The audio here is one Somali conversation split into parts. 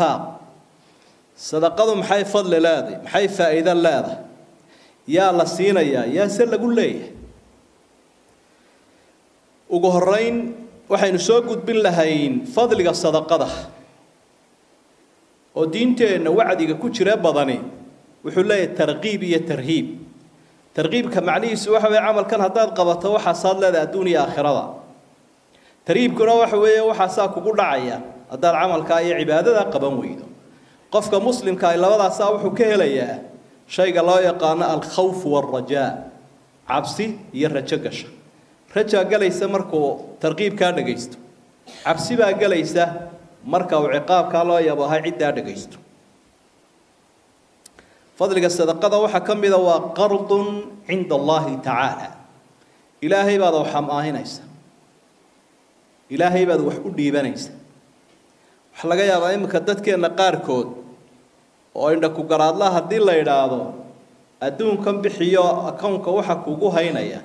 alinfaaq sadaqadu maxay fadli leedahay? Maxay faa'iido leedahay? Yaa la siinayaa yaa se lagu leeyahay? Ugu horeyn waxaynu soo gudbin lahayn fadliga sadaqada. Oo diinteenna wacdiga ku jira badani wuxuu leeyahay tarqiib iyo tarhiib. Tarqiibka macnihiisu waxa weeye camalkan haddaad qabato waxaasaad leedahay adduun iyo aakhirada. Tarhiibkuna waxa weeye waxaasaa kugu dhacaya haddaad camalkaa iyo cibaadadaa qaban weydo. Qofka muslimka labadaasaa wuxuu ka helayaa shayga loo yaqaano alkhawf waalrajaa cabsi iyo rajo gasha. Rajaa galaysa markuu tarqiibkaa dhagaysto. Cabsi baa galaysa marka uu ciqaabkaa loo yabahay ciddaa dhagaysto. Fadliga sadaqada waxaa ka mida waa qardun cinda allahi tacaala. Ilaahay baad wax amaahinaysa ilaahay baad wax u dhiibanaysa waxaa laga yaabaa iminka dadkeenna qaarkood oo indha ku garaadla haddii la idhaahdo adduunkan bixiyo akownka waxa kugu haynaya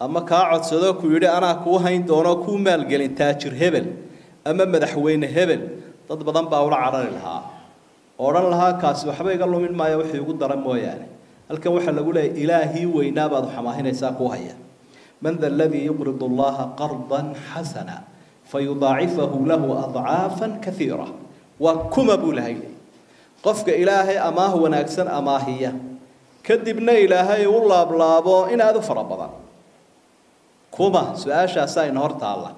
ama kaa codsado ku yidhi anaa kuu hayn doono kuu maalgelin taajir hebel ama madaxweyne hebel. Dad badan baa ula carari lahaa. Odhan lahaa kaasi waxba iga lumin maayo wixii ugu dara mooyaane. Halkan waxaa lagu leeyahy ilaahii weynaa baad xamaahinaysaa ku haya. Man da aladii yuqridu allaha qardan xasana فيضاعفه له أضعافا كثيرة. وكم أبو لهيل قفك إلهي أما هو ناكسا أما هي. كدبنا إلهي والله بلابو إن هذا فربضا. كما سؤال شاسا إن هرت الله.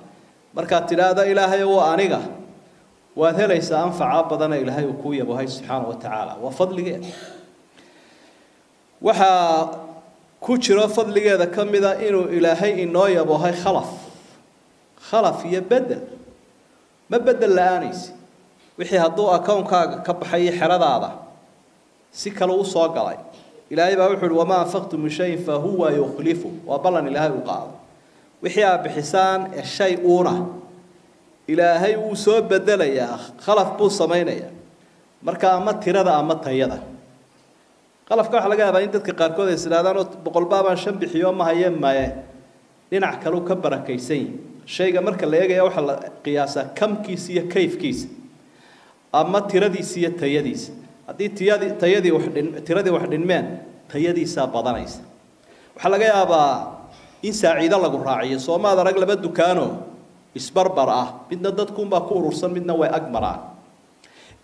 بركات لا هذا إلهي هو آنقة وهذا ليس أنفع عبدنا إلهي وكوي أبو هاي سبحانه وتعالى. وفضل غير وحا كوشرا فضل غير كم إذا إنو إلهي إنو يبو هاي خلف. Khalaf iyo bedel. Ma bedel la'aanaysi. Wixii hadduu akownkaaga ka baxayo xeradaada si kale u soo galay. Ilaahay baa wuxu uhi wamaa anfaqtu min shayin fa huwa yukhlifu. Waa ballan ilaahay u qaado. Wixii aad bixisaan ee shay uuna ilaahay wuu soo bedelayaa khalaf buu samaynayaa. Marka ama tirada ama tayada. Qalafka waxaa laga yaabaa in dadka qaarkood ay isdhahdaan oo boqolbaabaan shan bixiyo ma haye maye. Dhinac kaleu ka barakaysan yihi shayga marka la eegaya waxaa la qiyaasaa kamkiisa iyo kayfkiisa ama tiradiisa iyo tayadiisa haddii tiyadii tayadii wax dhin tiradii wax dhinmeen tayadiisaa badanaysa. Waxaa laga yaabaa in saaciido lagu raaciyo. Soomaad arag laba dukaano isbarbar ah. Midna dadkuunbaa ku urursan midna way ag maraan.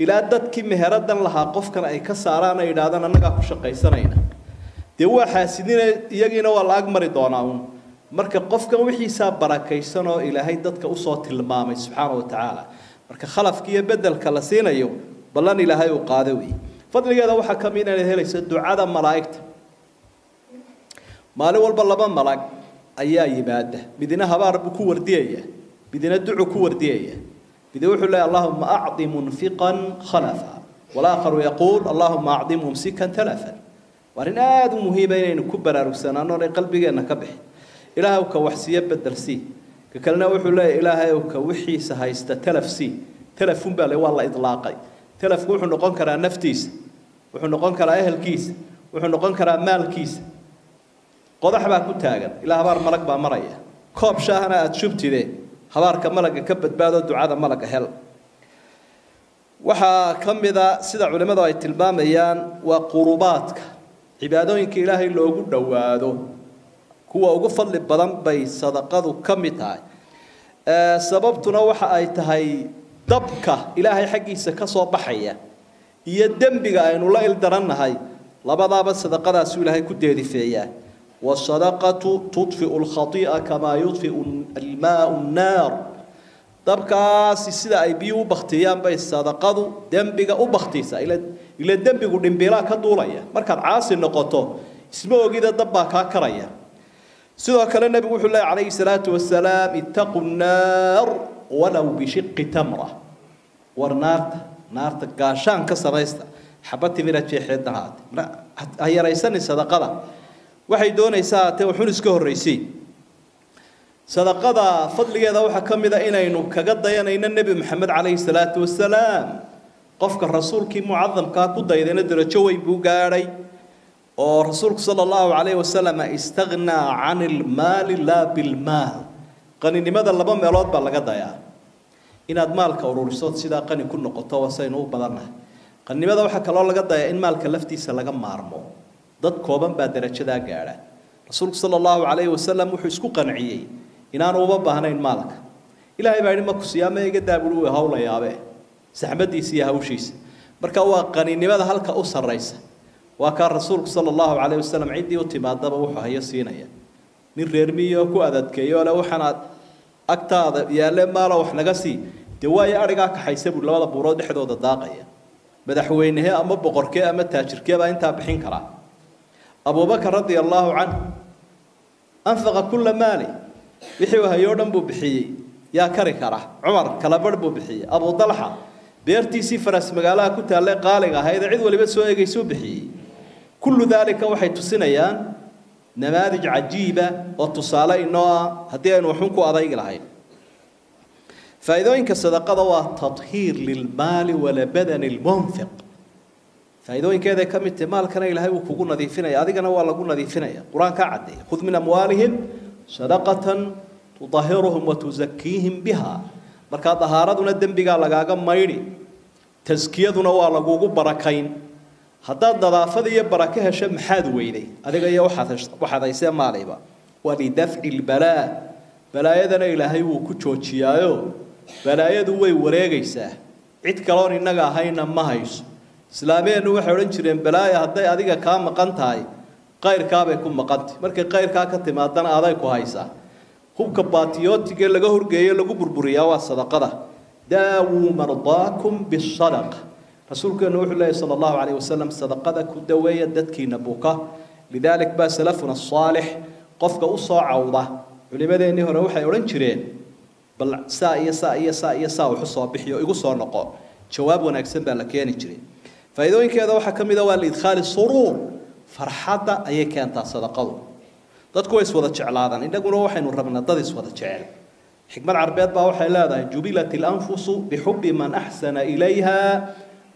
Ilaa dadkii meheradan lahaa qofkan ay ka saaraan ay idhaahdaan annagaa ku shaqaysanayna dee waa xaasidine iyagiina waa la ag mari doonaa uun marka qofkan wixiisaa barakaysan oo ilaahay dadka u soo tilmaamay subxaana wa tacaala marka khalafki iyo bedelka la siinayo ballan ilaahay uu qaado wey fadligeeda waxaa ka mid inaad helayso ducada malaa'igta. Maalin walba laba malag ayaa yimaada. Midina habaar buu ku wardiyaya midina ducu ku wardiyaya midi wuxuu leeyahy allahuma acdi munfiqan khalafa. Walaakharu yaquul allahuma acdi mumsikan talafan waa arrin aada u muhiima inaynu ku baraarugsanaano onay qalbigeenna ka bixin ilaahay ka waxsiiyo bedel sii ka kalena wuxuu leeyahy ilaahay ka wixiisa haysta talaf sii talafun baa le waa la idlaaqay. Talafku wuxuu noqon karaa naftiisa wuxuu noqon karaa ehelkiisa wuxuu noqon karaa maalkiisa qodax baa ku taagan. Ilaa habaar malag baa maraya. Koob shaahana aada shubtide habaarka malaga ka badbaado ducada malaga hel. Waxaa ka mida sida culimmadu ay tilmaamayaan waa qurubaadka. Cibaadooyinka ilaahay loogu dhowaado kuwa ugu fadli badan bay sadaqadu ka mid tahay. Sababtuna waxa ay tahay dabka ilaahay xaggiisa ka soo baxaya iyo dembiga aynu la ildarannahay labadaaba sadaqadaasuu ilaahay ku deedifeeyaa wasadaqatu tudfiu lkhai'a kamaa yudfiu almaau nnaar dabkaasi sida ay biyu u baktiyaan bay sadaqadu dembiga u baktiisa ila dembigu dhimbilaa ka duulaya. Markaad caasi noqoto isma ogida dab baa kaa karaya sidoo kale nebigu wuxuu leeya calayhi salaatu wasalaam ittaqu nnaar walow bishiqi tamra. War naarta naarta gaashaan ka samaysta xaba timira jeexeedna haate ha yaraysanin sadaqada. Waxay doonaysaa haatee waxun iska horraysiin sadaqada fadligeeda waxaa ka mid a inaynu kaga dayanayno nebi maxamed calayhi salaatu wasalaam qofka rasuulkii mucadamkaa ku daydayna darajo weyn buu gaadhay ورسولك صلى الله عليه وسلم استغنى عن المال لا بالمال. قني لماذا لا بام يلوت بالغا دايا إن اد مالك اورورسوت سدا قني كو نقطو وسين أو بدلنا قني لماذا وخا كلو لغا دايا إن مالك لفتيسا لغا مارمو. دد كوبان با درجدا غاره رسولك صلى الله عليه وسلم وحو اسكو قنعيي. إن أنا أو باهنين مالك. إلى اي بايد ما كسياما ايغا دابلو وهاولا يابه سحمدي سي هاوشيس. marka waa qaninimada halka u sareysa waa kaa rasuulku sala allahu calayhi wasalam ciddii u timaadaba wuxuu hayo siinaya nin reer miyo ku adadkeeyo le waxaanaad agtaada yaalle maalo wax naga sii. Dee waayo adhigaa kaxaysa buu labada buurood dhexdooda daaqaya. Madaxweynehe ama boqorkee ama taajirkee baa intaa bixin karaa. Abubakar radia allaahu canhu anfaqa kulla maali. Wixii uu hayoo dhan buu bixiyey. Yaa kari kara. Cumar kala barh buu bixiyey. Abu dalxa beertiisii faras magaalaha ku taalle qaaliga ahaydee cid waliba soo eegaysuu bixiyey كل ذلك وحي تسنيان نماذج عجيبة وتصالة إنها هدية وحنكو أضيق لهاي. فإذا إنك صدق ضوى تطهير للمال ولبدن المنفق. فإذا إنك إذا كم التمال كان إلهي وكوكونا ذي فينا هذا كان أول لقونا ذي فينا قرآن كعدي خذ من أموالهم صدقة تطهرهم وتزكيهم بها. بركات طهارة دون الدنبي قال لقاقا ما يري تزكية دون أول بركين. هذا الضعف ذي بركة هشام حاد ويني هذا جاي واحد هش واحد يسمى معلبا ولدفع البلاء. بلا يدنا إلى هاي وكتشو تشيايو بلا يد وي وريجي عد كلون النجا هاي نما هيس سلامي نو حرن شرين بلا هذا هذا جا كام مقنت هاي. قير كاب يكون مقنت. مرك قير كاك تماتنا هذا يكون هيسا خوب كباتيات تجي لجهور جاي لجو بربريا وصدقة داو مرضاكم بالصدق. Rasuulkeenu wuxuu leeyahy sala allahu calayhi wasalam sadaqada ku daweeya dadkiina buka lidaalik baa salafuna saalix qofka u soo cawda culimadeennii hore waxay odhan jireen bal saa iyo saa iyo saa iyo saa waxu soo bixiyo igu soo noqo. Jawaab wanaagsan baa la keeni jiray. Faa'iidooyinkeeda waxaa ka mid a waa liidkhaali suruur. Farxadda ayay keentaa sadaqadu. Dadku way iswada jeclaadaan innaguna waxaynu rabnaa dad iswada jecel. Xikmad carbeed baa waxay leedahay jubilat ilanfusu bixubbi man axsana ilayha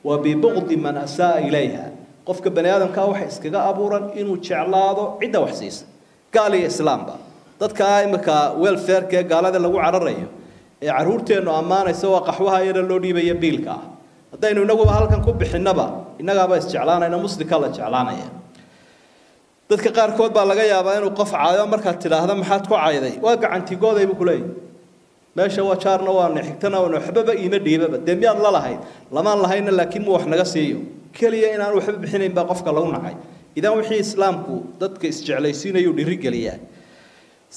wa bibugdi man asaa ilayha. Qofka bani aadamkaa waxa iskaga abuuran inuu jeclaado cidda wax siisa. Gaal iyo islaamba dadka imika welfareka ee gaalada lagu cararayo ee caruurteennu ammaanaysa waa qaxwaha yara loo dhiibaya biilka. Ah haddaynu inaguba halkan ku bixinnaba innagaaba isjeclaanayna muslimka la jeclaanaya. Dadka qaarkood baa laga yaabaa inuu qof caayo markaad tidhaahda maxaad ku cayday waa gacantigooday buu kuleeyahy meesha waa jaarna waana xigtana waana waxbaba iima dhiibaba dee miyaad la lahayd lamaan lahayna laakiin mu wax naga siiyo keliya inaan waxba bixinayn baa qofka lagu nacay idan wixii islaamku dadka isjeclaysiinayuu dhirigeliyaa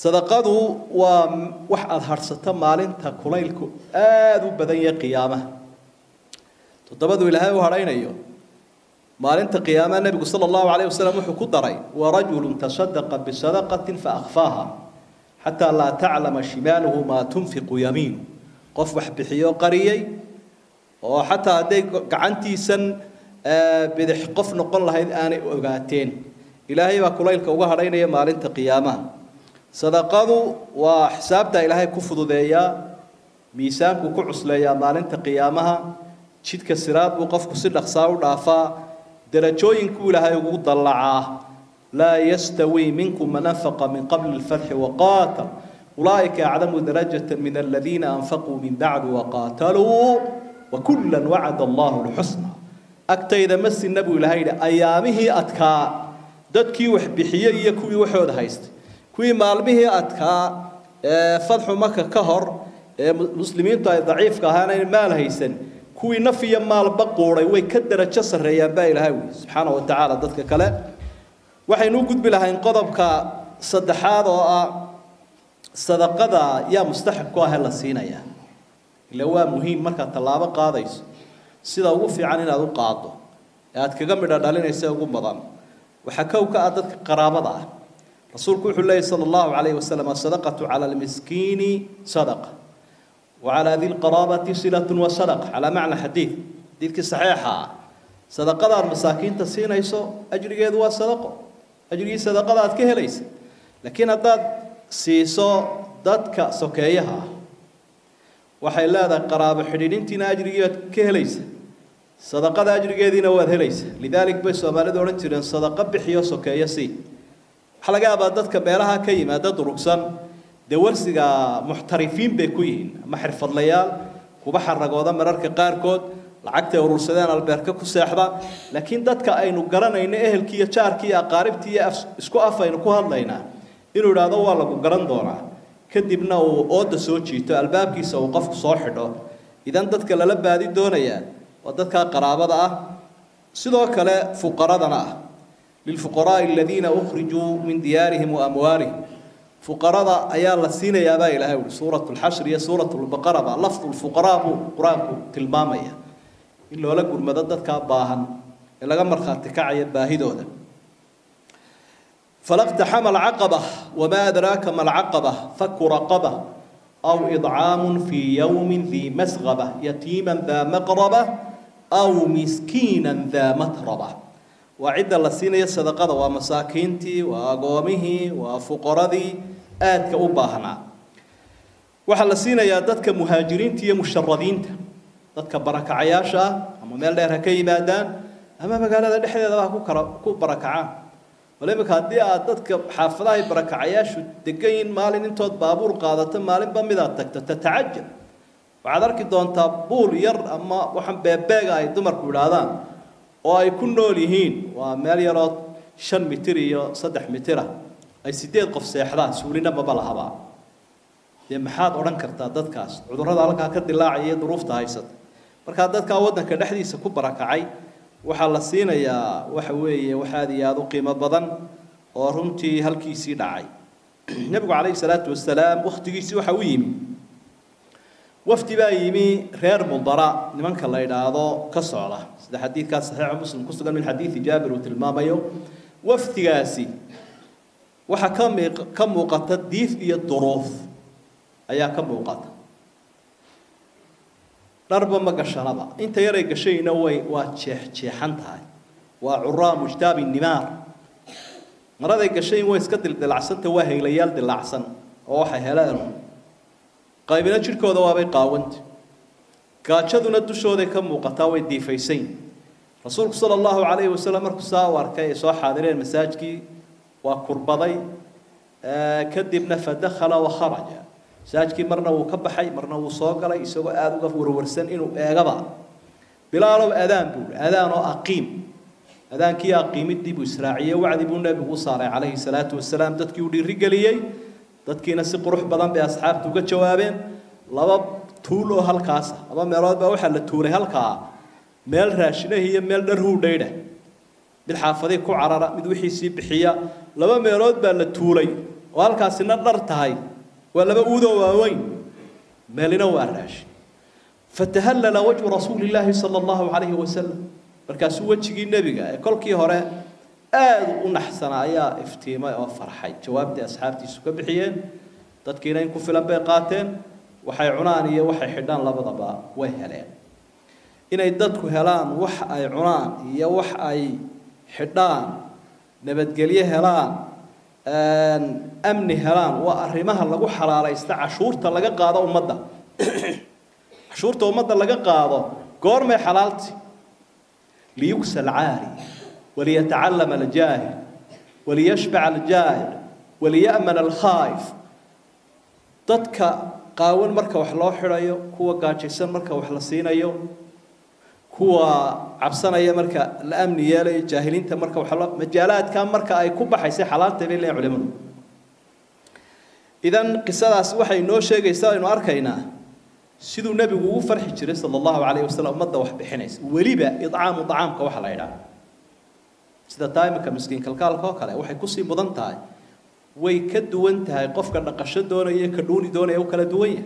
sadaqadu waa wax aada hadhsato maalinta kulaylku aada u badan yahay qiyaamaha toddobadu ilaahay u hadhaynayo maalinta qiyaamaha nebigu sala allahu calayh wasalam wuxuu ku daray warajulun tasadaqa bisadaqatin faakfaaha xataa laa taclama shimaaluhu maa tunfiqu yamiinu qof wax bixiyo qariyey oo xataa hadday gacantiisan bidix qof noqon lahayd aanay ogaateen ilaahay baa kulaylka uga hadhaynaya maalinta qiyaamaha sadaqadu waa xisaabta ilaahay ku fududeeyaa miisaanku ku cusleeyaa maalinta qiyaamaha jidka siraad buu qofku si dhaqsaa u dhaafaa darajooyinkuu ilaahay ugu dallacaa laa yastawii minkum man anfaqa min qabli lfatxi waqaatal ulaa'ika acdamu darajata min aladiina anfaquu min bacdu waqaataluu wakullan wacada allahu lxusna agtayda ma sinna buu ilahay yidhi ayaamihii adkaa dadkii wax bixiyey iyo kuwii waxooda haystay kuwii maalmihii adkaa ee fadxu maka ka hor ee muslimiintu ay daciifka ahaana maal haysan kuwii naf iyo maalba quuday way ka darajo sarreeyaan baa ilaahay wey subxaana wa tacaala dadka kale waxaynu u gudbi lahayn qodobka saddexaad oo ah sadaqada yaa mustaxib ku ahe la siinaya ila waa muhiim markaad tallaabo qaadayso sida ugu fiican inaad u qaado ee aad kaga midho dhalinaysa ugu badan waxaa kow ka ah dadka qaraabada ah rasuulku wuxuu leeyahy sala allahu calayhi wasalam asadaqatu cala almiskiini sadaqa وعلى ذي القرابة صلة وصدقة على معنى حديث حديث صحيحة صدقة المساكين تسين يسو ajrigii sadaqada aad ka helaysa laakiin haddaad siiso dadka sokeeyaha ah, waxay leedahay qaraabo xidhiidhintiina ajrigiibaad ka helaysa sadaqada ajrigeediina waad helaysa lidaalik bay soomaalidu odhan jireen sadaqa bixiyo sokeeyo sii. Waxaa laga yaabaa dadka beelaha ka yimaada durugsan dee warsiga muxtarifiin bay ku yihiin ama xirfadlayaal kuba xaragooda mararka qaarkood lacagtay urursadeen albeerka ku seexda laakiin dadka aynu garanayno ehelkii iyo jaarkii iyo aqaaribtii iyo isku af aynu ku hadlaynaa inuu idhaahdo waa lagu garan doonaa kadibna uu ooda soo jiito albaabkiisa uu qofku soo xidho idan dadka lala baadi doonayaa waa dadkaa qaraabada ah sidoo kale fuqaradana ah lilfuqaraai aladiina ukhrijuu min diyaarihim wa amwaalihim fuqarada ayaa la siinayaa baa ilaahay uri suurat lxashr iyo suurat lbaqaraba lafdu lfuqaraa buu qur-aanku tilmaamaya in loola gurmado dadkaa baahan ee laga markhaati kacaya baahidooda falaqtaxama alcaqaba wamaa adraaka ma alcaqaba faku raqaba aw idcaamun fii yowmin dii masqaba yatiiman daa maqraba aw miskiinan daa matraba waa cidda la siinaya sadaqada waa masaakiintii waa agoomihii waa fuqaradii aadka u baahnaa waxaa la siinayaa dadka barakacayaasha ah ama meel dheer ha ka yimaadaan ama magaalada dhexdeedaba ha ku kara ku barakacaan. Wala imika haddii aad dadka xaafadahay barakacayaashu degan yihiin maalin intood baabuur qaadato maalinba midaad tagto tatacajab waxaad arki doontaa buul yar ama waxaan beebeega ay dumarku idhaahdaan oo ay ku nool yihiin. Waa meel yaroo shan mitir iyo saddex mitira ay sideed qof seexdaan suulina maba lahabaa dee maxaad odhan kartaa dadkaas? Cudurrada halkaa ka dilaacaya duruufta haysata markaa dadkaa waddanka dhexdiisa ku barakacay waxaa la siinayaa waxa weeye wax aada iyo aada u qiimo badan oo runtii halkiisii dhacay. Nebigu calayhi salaatu wasalaam wakhtigiisii waxa u yimi. Wafdi baa yimi reer mudara nimanka la idhaahdo ka socda sida xadiidkaas saxiixa muslim ku sugan min xadiidi jaabir uu tilmaamayo wafdigaasi waxaa ka ka muuqata diif iyo duruuf ayaa ka muuqata dharba ma gashanaba. Inta yaray gashayna way waa jeexjeexan tahay waa curaa mujtaabi nimaar. Maraday gashayn way iska dildilaacsanta waa heglayaal dilaacsan oo waxay heleen qaybina jidhkooda waabay qaawanta. Gaajaduna dushooday ka muuqataa way diifaysayn. Rasuulku sala allahu calayhi wasalam markuu saa u arkay ay soo xaadireen masaajkii waa kurbaday. Kadibna fadakhala wa kharaja masaajkii marna wuu ka baxay marna wuu soo galay isagoo aada uga warwarsan inuu eegaba. Bilaalow adaan buu adaan oo aqiim. Adaankii aqiimidii buu israaciyey wacdi buu nebigu u saaray calayhi salaatu wasalaam dadkii uu dhiirigeliyey dadkiina si qurux badan bay asxaabtu uga jawaabeen. Laba tuul oo halkaasa laba meelood baa waxaa la tuulay halkaa. Meel raashinahi iyo meel dhar huudhaydha mid xaafadii ku carara mid wixiisii bixiya. Laba meelood baa la tuulay oo halkaasina dhar tahay waa laba uudoo waaweyn meelina waa raashin fatahallala wajhu rasuuli illaahi sala allahu calayhi wasalam markaasuu wejigii nebiga ee kolkii hore aada u naxsana ayaa iftiimay oo farxay jawaabtii asxaabtiisu ka bixiyeen dadkiina in ku filan bay qaateen waxay cunaan iyo waxay xidhaan labadaba way heleen inay dadku helaan wax Ehm, amni helaan waa arrimaha lagu xalaalaysta cashuurta laga qaado ummadda. Cashuurta ummadda laga qaado goormay xalaalti. Liyugsa alcaali waliyatacallama aljaahil waliyashbac aljaahil waliya'mana alkhaa'if. Dadka qaawan marka wax loo xidhayo kuwa gaajaysan marka wax la siinayo kuwa cabsanaya marka la amni yeelayo jaahiliinta marka majaalaadka marka ay ku baxaysay xalaalta bay leeyahay culimadu. Idan qisadaas waxay noo sheegaysaa aynu arkaynaa siduu nebigu ugu farxi jiray sala allahu calayhi wasallam ummadda wax bixinaysa. Weliba idcaamu dacaamka waxa la yidhaha sida taa miskiin kalkaalka oo kale waxay ku sii mudan tahay. Way ka duwan tahay qofka dhaqasho doonaya ka dhuuni doonaya u kala duwan yahay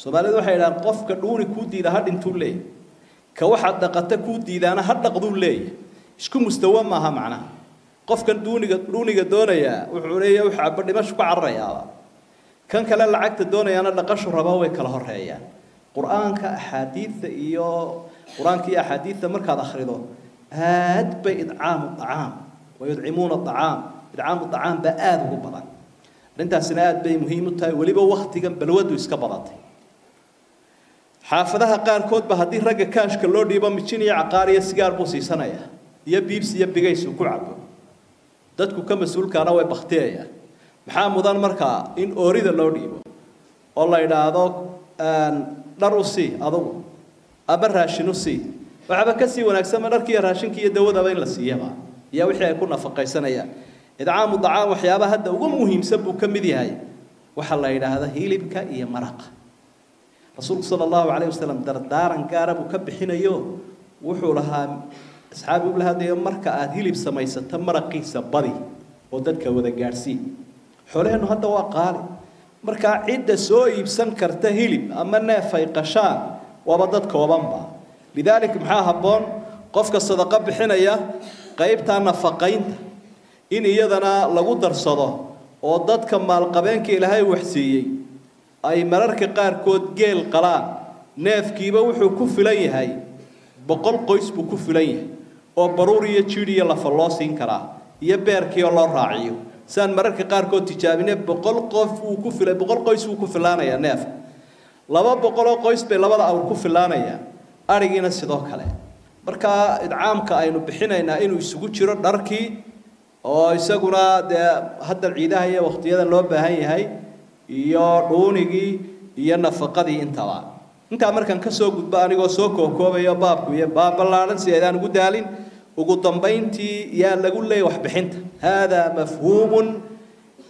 soomaalidu waxay idhahaan qofka dhuuni kuu diida ha dhintuu leeyahy ka waxaad dhaqata kuu diidaana ha dhaqduu leeyahy isku mustawa maaha macnaha. Qofkan duuniga dhuuniga doonayaa wuxuu leeyahay wuxuu aba dhimashu ka cararayaaba. Kan kale lacagta doonayaana dhaqashu raba way kala horeeyaan qur'aanka axaadiidta iyo qur'aanka iyo axaadiidta markaad akhrido aad bay idcaamu acaam wayudcimuuna acaam idcaamu acaam baa aada ugu badan. Arrintaasina aad bay muhiim u tahay weliba waktigan balwadu iska badatay xaafadaha qaarkoodba haddii ragga kaashka loo dhiibo mijin iyo caqaar iyo sigaar buu siisanaya iyo biibs iyo bigays uu ku cabo dadku ka mas-uulkaana way baktiyayaan maxaa mudan markaa in oorida loo dhiibo oo la idhaahdo dhar u sii adugu ama raashin u sii waxaaba kasii wanaagsanba dharkiiyo raashinka iyo dawadaba in la siiyaba iyo wixii ay ku nafaqaysanayaan idcaamu dacaam waxyaabaha hadda ugu muhiimsan buu ka mid yahay waxaa la yidhaahda hilibka iyo maraqa rasuulku sala allahu calayh wasalam dardaaran gaara buu ka bixinayo wuxuu lahaa asxaabi ula hadlayo marka aada hilib samaysato maraqiisa badi oo dadka wada gaadhsii xoolaheennu hadda waa qaali. Markaa cidda soo iibsan karta hilib ama neef ay qashaan waaba dad koobanba lidaalik maxaa habboon? Qofka sadaqo bixinaya qaybtaa nafaqaynta. In iyadana lagu darsado oo dadka maalqabeenka ilaahay waxsiiyey ay mararka qaarkood geel qalaan. Neefkiiba wuxuu ku filan yahay. Boqol qoys buu ku filan yahay. Oo baruur iyo jidh iyo lafa loo siin karaa. Iyo beerkii oo loo raaciyo. Siaan mararka qaarkood tijaabine boqol qof uu ku filay boqol qoys uu ku filaanayaa neefka laba boqoloo qoys bay labada awr ku filaanayaan adhigiina sidoo kale. Markaa idcaamka aynu bixinaynaa inuu isugu jiro dharkii oo isaguna dee hadda ciidaha iyo wakhtiyada loo baahan yahay iyo dhuunigii iyo nafaqadii intaba. Intaa markaan ka soo gudbo anigoo soo kookoobayo baabku iyo baaballaahan si aydaan ugu daalin ugu dambayntii yaa lagu leeyay waxbixinta. Haadaa mafhuumun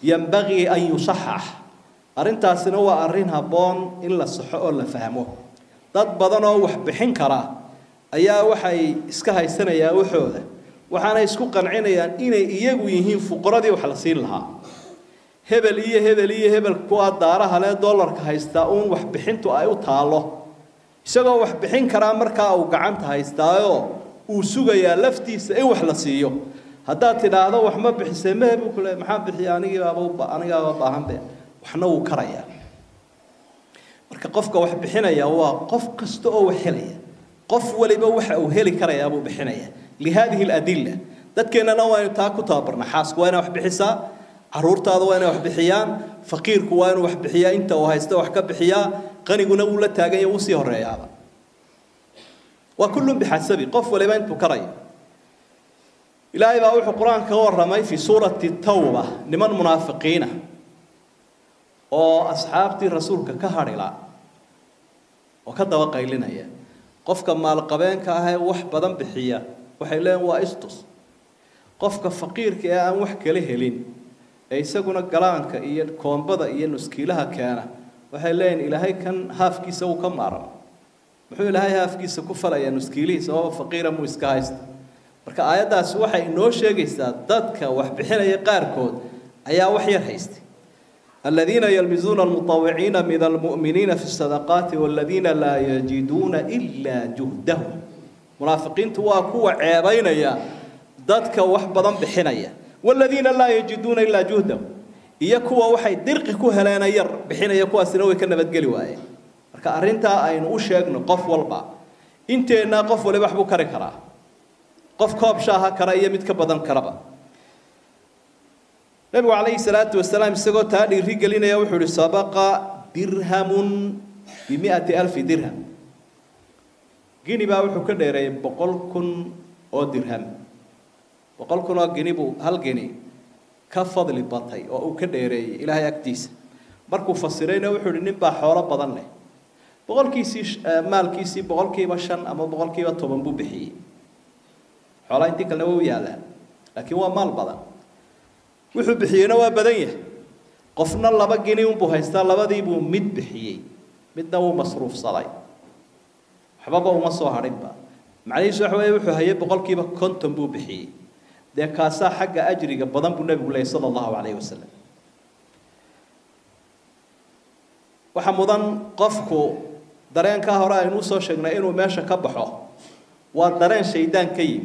yambagii an yusaxax. Arrintaasina waa arrin habboon in la saxo oo la fahmo. Dad badan oo wax bixin kara ayaa waxay iska haysanayaan waxooda waxaanay isku qancinayaan inay iyagu yihiin fuqaradii wax la siin lahaa هبل إيه هبل إيه هبل كواد داره على دولار كهيستاؤن وح بحنتو أيو تالو شغوا وح بحن كرامر كأو قعنت هيستاؤو وسوجا يا لفتي سأو حلاسيو هدات إلى هذا وح ما بحسم ما بكل ما حب يعني جاب أبو أنا جاب أبو هم بيه وحنا وكريا مرك قفقة وح بحنا يا وا قف قستو وحلي قف ولا بوح أو هلي كريا أبو بحنا لهذه الأدلة ذات كنا نوى تاكو تابرنا حاسك وين وح بحسا عرورتها وين وح بحيان فقير كوان وح بحيا أنت وهاي استوى وح كبحيا قني قلنا ولا تاجي وصي هالرجال هذا. وكلهم بحسب قف ولا بنت بكري إلى إذا أوحى القرآن كور رمي في سورة التوبة لمن منافقينه أو أصحاب الرسول ككهر لا وكذا وقيل لنا يا قف كما القبان كاه وح بدن بحيا وحيلان واستص قف كفقير كأن وح كله لين ee isaguna galaanka iyo koombada iyo nuskiilaha keena waxay leeyihin ilaahay kan haafkiisa uu ka maaran muxuu ilaahay haafkiisa ku falayaa nuskiilihiisa ooba faqiira muu iska haysta marka aayaddaasi waxay inoo sheegaysaa dadka wax bixinaya qaarkood ayaa wax yar haystay الذين يلمزون المطوعين من المؤمنين في الصدقات والذين لا يجدون إلا جهدهم منافقين توا كوا عيبينيا ضدك وحبضا بحنيا waladiina laa yajiduuna ilaa juhdahum iyo kuwa waxay dirqi ku heleena yar bixinaya kuwaasina way ka nabadgeli waayeen marka arrintaa aynu u sheegno qof walba inteennaa qof waliba waxbuu kari karaa qof koobshaaha kara iyo mid ka badan karaba nabigu calayhi salaatu wasalaam isagoo taa dhiiri gelinaya wuxuu ihi sabaqa dirhamun bimiati alfi dirham gini baa wuxuu ka dheereeyay boqol kun oo dirham boqol gini buu hal gini ka fadli batay oo uu ka dheereeyey ilaahay agtiisa. Markuu fasirayna wuxuu ihi nin baa xoolo badan leh. Boqolkiisii maalkiisii boqolkiiba shan ama boqolkiiba toban buu bixiyey. Xoolaa intii kalena waa u yaallaan laakiin waa maal badan. Wuxuu bixiyeyna waa badan yahay. Qofna laba gini unbuu haystaa labadiibuu mid bixiyey. Midna wuu masruufsaday. Waxbaba uma soo hadhinba macnihiisu waxa weeye wuxuu hayay boqolkiiba konton buu bixiyey دي كاسا حق أجري قبضان بو نبي الله صلى الله عليه وسلم وحمودان قفكو دارين كهورا إنو سو شغنا إنو ماشا كبحو ودارين شيدان كي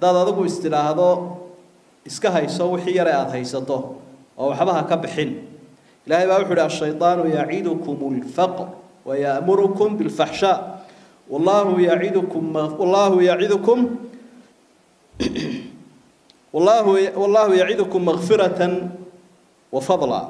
دا دا دقو استلاها دو إسكها يسو حيارة آتها يسطو أو حبها كبحين إلهي بأوحد الشيطان يعيدكم الفقر ويأمركم بالفحشاء والله يعيدكم والله يعيدكم wallahu yacidukum makfiratan wa fadla.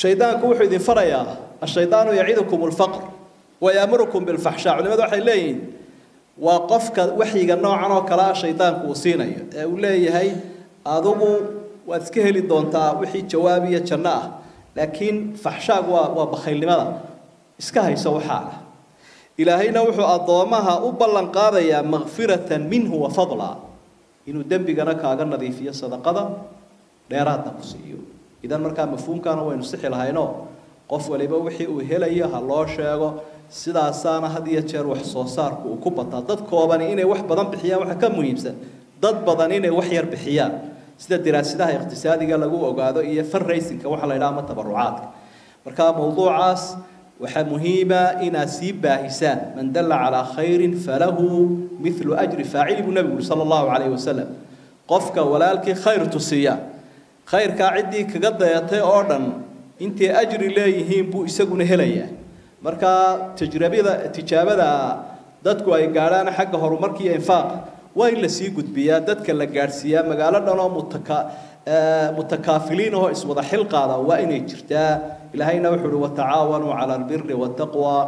Shaydaanku wuxuu idin farayaa ashaydaanu yacidukum lfaqr wayamurukum bilfaxshaa culimadu waxay leeyihiin waa qofka waxyiga noocan oo kale ah shaydaanku uu siinayo. Ee uu leeyahay adigu waad iska heli doontaa wixii jawaab iyo janno ah laakiin faxshaag waa waa bakhaylnimada. Iska hayso waxaaga ilaahayna wuxuu addoomaha u ballan qaadayaa makfiratan minhu wa fadla. Inuu dembigana kaaga nadiifiyo sadaqada dheeraadna ku siiyo. Idan markaa mafhuumkaana waynu sixi lahaynoo qof waliba wixii uu helayo ha loo sheego sidaasaana had iyo jeer wax soo saarku uu ku bataa. Dad koobani inay wax badan bixiyaan waxa ka muhiimsan. Dad badan inay wax yar bixiyaan sida diraasadaha iqtisaadiga lagu ogaado iyo fundraisingka waxa la yidhaha ama tabarucaadka marka mawduucaas waxaa muhiima inaad sii baahisaan man dalla calaa khayrin falahu mithlu ajri faacili buu nebigu yuri sala allahu calayhi wasalam qofka walaalkii khayr tusiya khayrkaa ciddii kaga dayatay oo dhan intay ajri leeyihiin buu isaguna helayaa. Marka tajrabada tijaabada dadku ay gaadhaan xagga horumarka iyo infaaqa way la sii gudbiyaa? Dadka la gaadhsiiyaa magaalo dhan oo mutaka متكافلين هو اسمه ذا حلقة وإن اجرتا إلى هين وحر وتعاونوا على البر والتقوى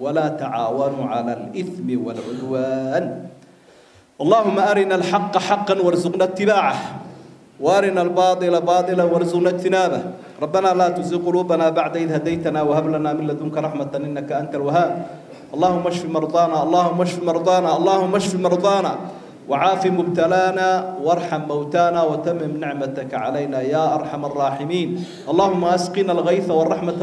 ولا تعاونوا على الإثم والعدوان اللهم أرنا الحق حقا وارزقنا اتباعه وأرنا الباطل باطلا وارزقنا اجتنابه ربنا لا تزغ قلوبنا بعد إذ هديتنا وهب لنا من لدنك رحمة إنك أنت الوهاب اللهم اشف مرضانا اللهم اشف مرضانا, اللهم اشف مرضانا وعاف مبتلانا وارحم موتانا وتمم نعمتك علينا يا أرحم الراحمين. اللهم أسقنا الغيث والرحمة